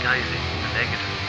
disguising the negative.